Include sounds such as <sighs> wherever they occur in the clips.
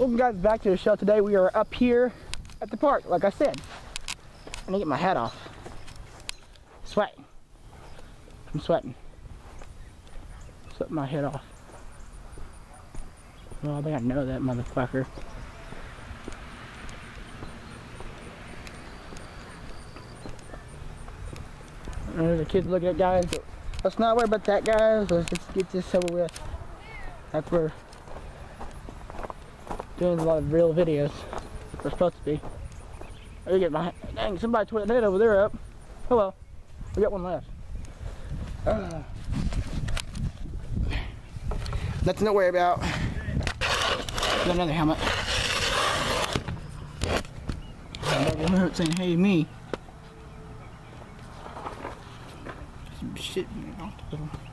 Welcome guys back to the show. Today we are up here at the park, like I said. I'm gonna get my hat off. Sweating. I'm sweating. Sweating my head off. Well, I think I know that motherfucker. There's the kids looking at guys. Let's not worry about that, guys. Let's just get this over with. That's where doing a lot of real videos. We're supposed to be. I get my dang somebody tore that over there up. Hello. We got one left. Uh, <sighs> nothing to worry about. Got another helmet. Somebody saying, hey me. Some shit off the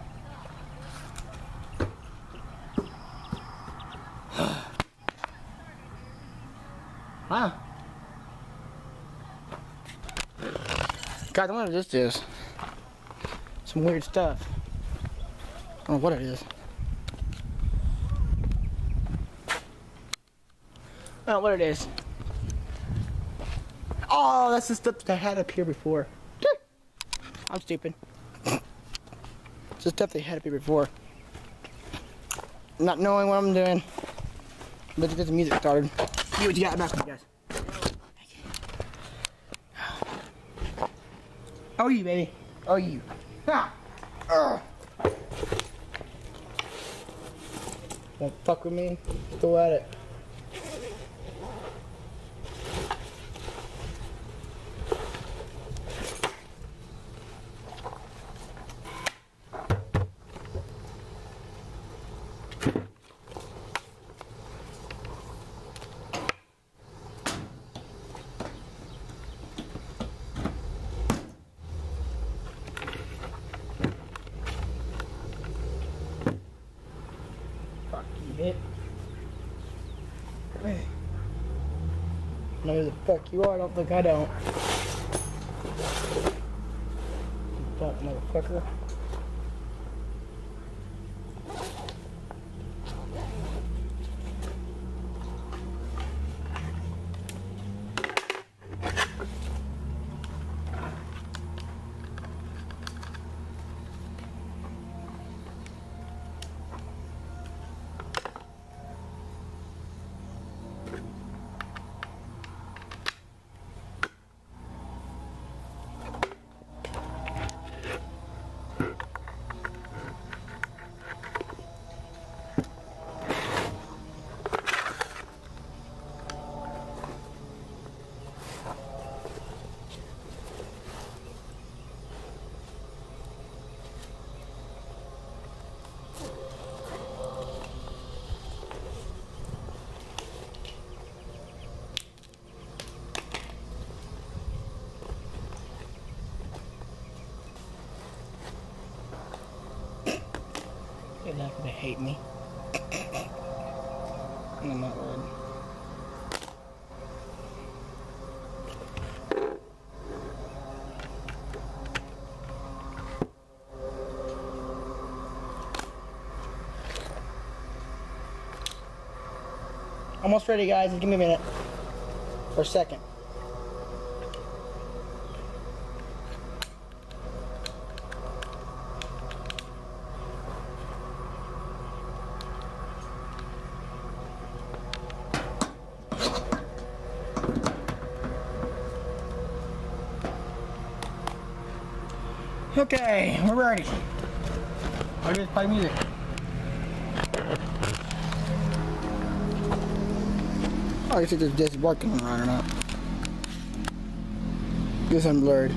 God, I wonder what this is. Some weird stuff. I don't know what it is. I don't know what it is. Oh, that's the stuff I had up here before. <laughs> I'm stupid. It's the stuff they had up here before. Not knowing what I'm doing. But get the music started. See what you got back with you guys. Oh you baby. Oh you. Ah. Ugh. Won't fuck with me? Go at it. Fuck you, bitch. Hey. I don't know who the fuck you are? I don't think I don't. Fuck, motherfucker. They're not gonna hate me. I'm not worried. Almost ready, guys. Give me a minute. Or a second. Okay, we're ready. I'll just play music. Oh, I guess it's just working right or not. Guess I'm blurred.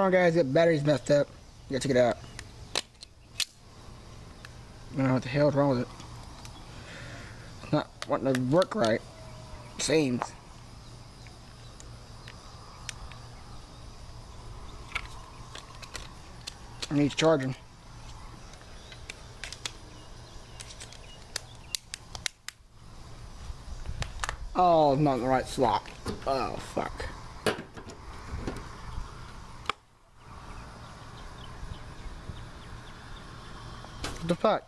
On guys, the battery's messed up. You gotta check it out. I don't know what the hell's wrong with it. It's not wanting to work right. Seems. Needs charging. Oh, not in the right slot. Oh, fuck. The fuck?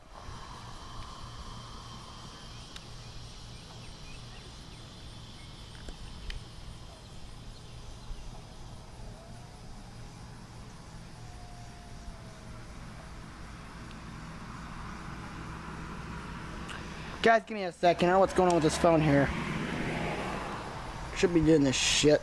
Guys, give me a second. I don't know what's going on with this phone here. Should be doing this shit.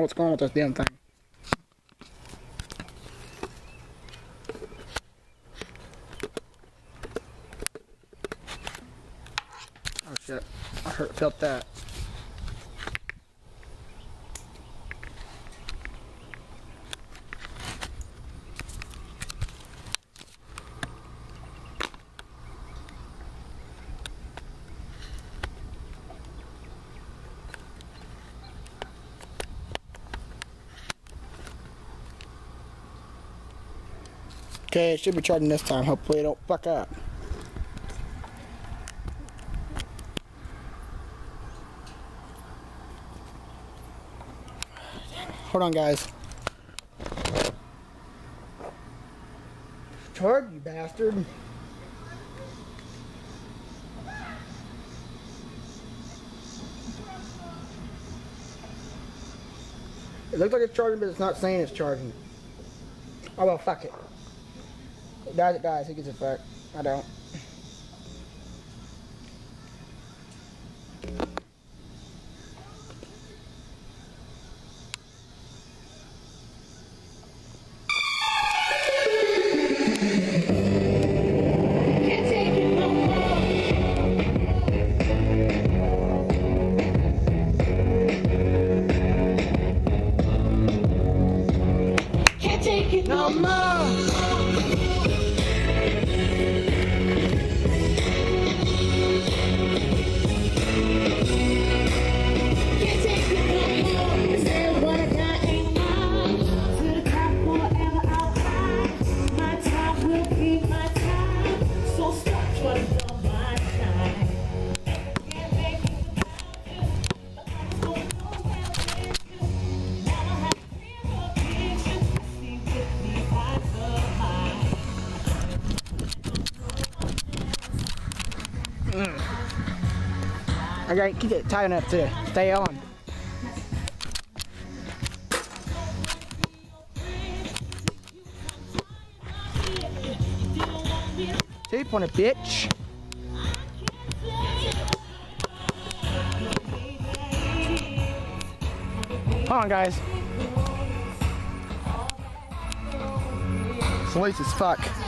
What's going on with this damn thing? Oh shit, I hurt, felt that. Okay, it should be charging this time. Hopefully it don't fuck up. Hold on, guys. Charge, you bastard. It looks like it's charging, but it's not saying it's charging. Oh well, fuck it. It dies, it dies. Who gives a fuck? I don't. I gotta keep it tight enough to stay on. Two pointer bitch. Come on, guys. It's loose as fuck.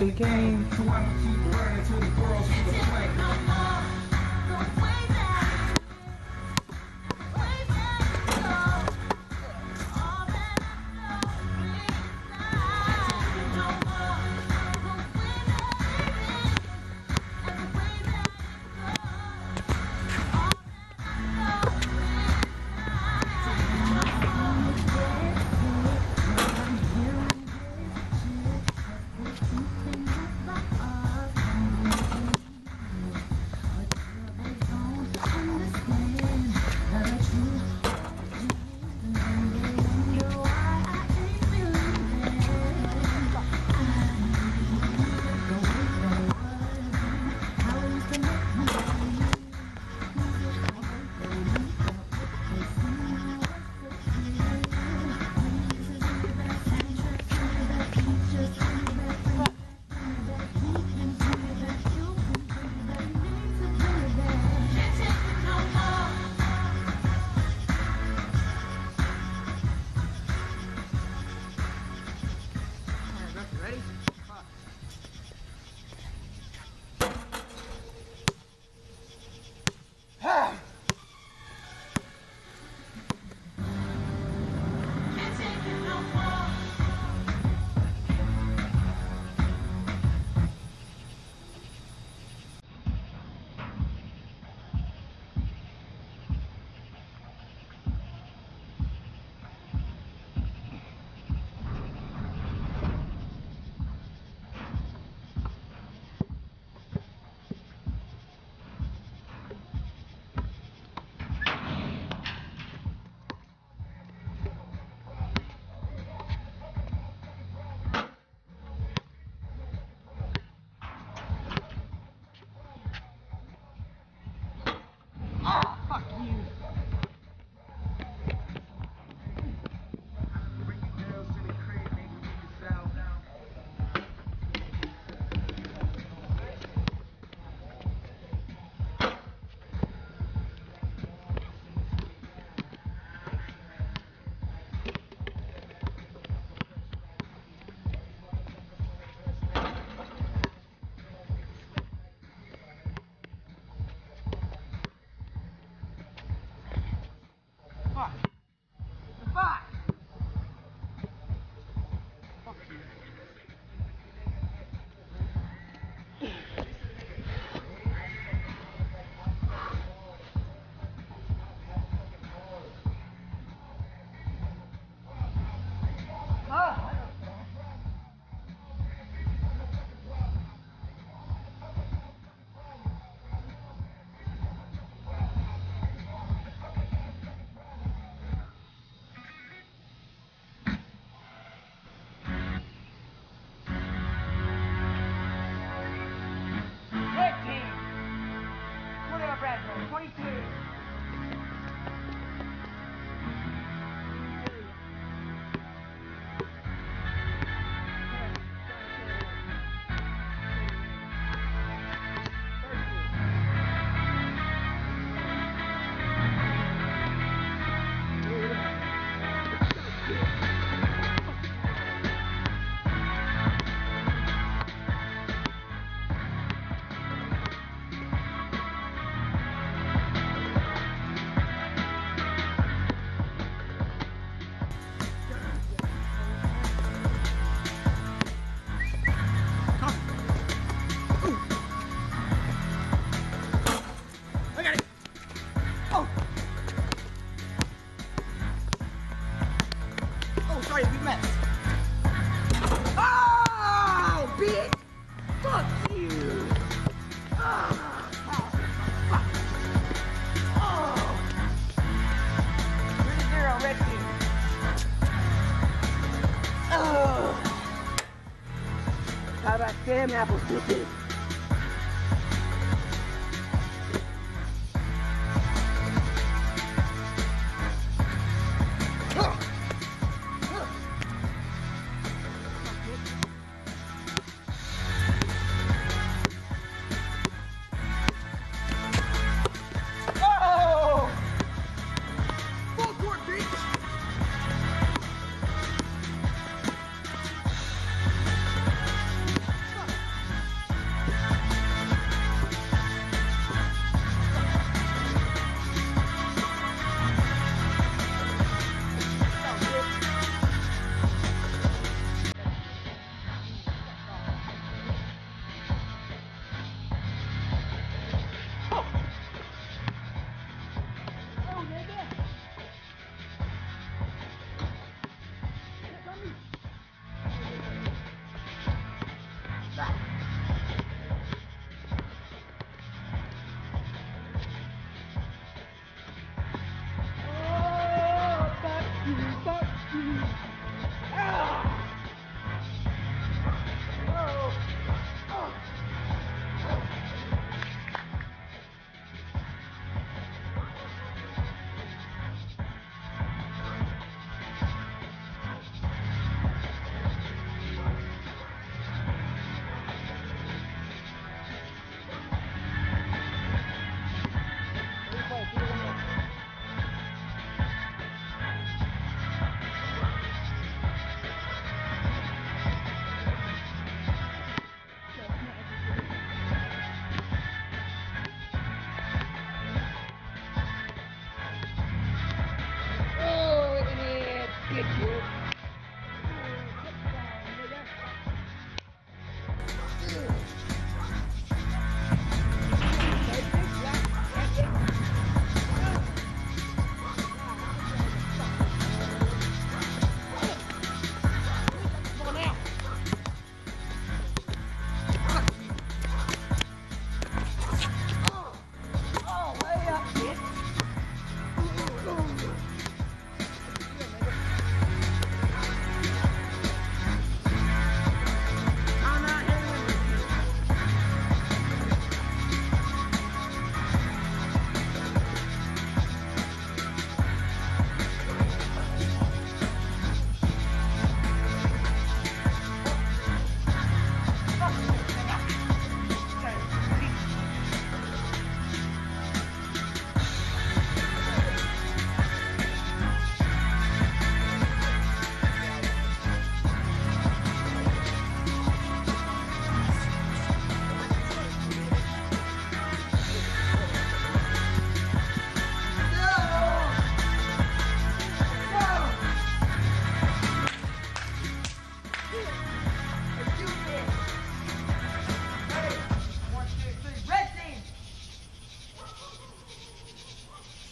A game.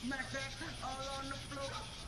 Smack that all on the floor.